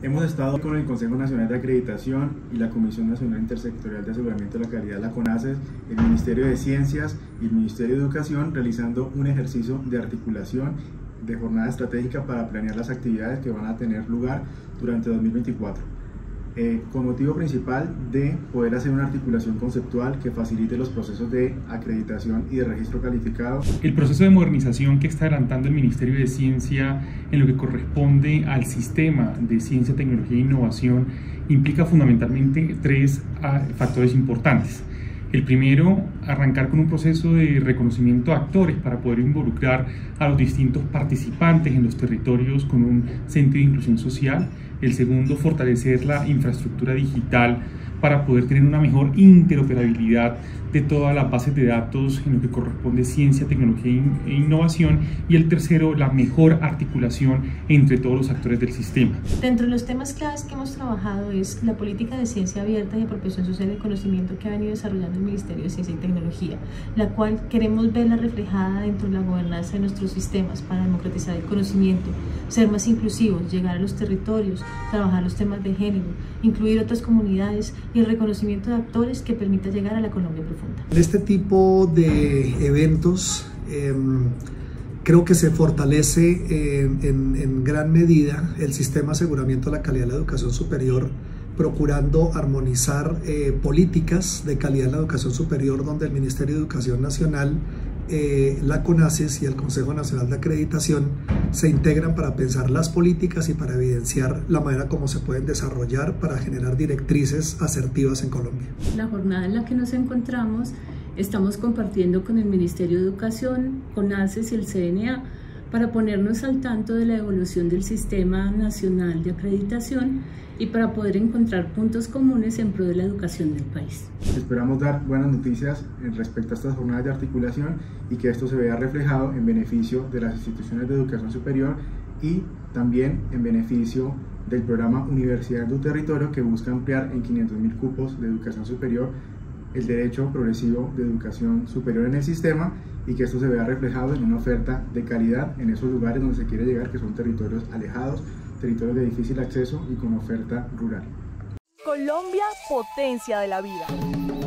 Hemos estado con el Consejo Nacional de Acreditación y la Comisión Nacional Intersectorial de Aseguramiento de la Calidad, la CONACES, el Ministerio de Ciencias y el Ministerio de Educación realizando un ejercicio de articulación de jornada estratégica para planear las actividades que van a tener lugar durante 2024. Eh, con motivo principal de poder hacer una articulación conceptual que facilite los procesos de acreditación y de registro calificado. El proceso de modernización que está adelantando el Ministerio de Ciencia en lo que corresponde al sistema de ciencia, tecnología e innovación implica fundamentalmente tres ah, factores importantes. El primero, arrancar con un proceso de reconocimiento de actores para poder involucrar a los distintos participantes en los territorios con un sentido de inclusión social. El segundo, fortalecer la infraestructura digital para poder tener una mejor interoperabilidad de todas las bases de datos en lo que corresponde ciencia, tecnología e innovación y el tercero, la mejor articulación entre todos los actores del sistema. Dentro de los temas claves que hemos trabajado es la política de ciencia abierta y apropiación social del conocimiento que ha venido desarrollando el Ministerio de Ciencia y Tecnología, la cual queremos verla reflejada dentro de la gobernanza de nuestros sistemas para democratizar el conocimiento, ser más inclusivos, llegar a los territorios, trabajar los temas de género, incluir otras comunidades y el reconocimiento de actores que permita llegar a la Colombia profunda. En este tipo de eventos em, creo que se fortalece en, gran medida el sistema de aseguramiento de la calidad de la educación superior procurando armonizar eh, políticas de calidad en la educación superior donde el Ministerio de Educación Nacional eh, la CONACES y el Consejo Nacional de Acreditación se integran para pensar las políticas y para evidenciar la manera como se pueden desarrollar para generar directrices asertivas en Colombia. La jornada en la que nos encontramos estamos compartiendo con el Ministerio de Educación, CONACES y el CNA para ponernos al tanto de la evolución del Sistema Nacional de Acreditación y para poder encontrar puntos comunes en pro de la educación del país. Esperamos dar buenas noticias respecto a estas jornadas de articulación y que esto se vea reflejado en beneficio de las instituciones de educación superior y también en beneficio del programa Universidad de tu Territorio que busca ampliar en 500.000 cupos de educación superior el derecho progresivo de educación superior en el sistema y que esto se vea reflejado en una oferta de calidad en esos lugares donde se quiere llegar, que son territorios alejados, territorios de difícil acceso y con oferta rural. Colombia, potencia de la vida.